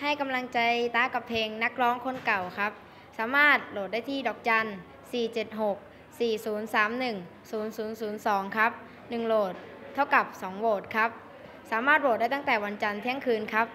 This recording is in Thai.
ให้กำลังใจตากับเพลงนักร้องคนเก่าครับ สามารถโหลดได้ที่ดอกจัน 476 4031 0002 ครับ 1 โหลด เท่ากับ 2 โหวตครับ สามารถโหวตได้ตั้งแต่วันจันทร์เที่ยงคืนครับ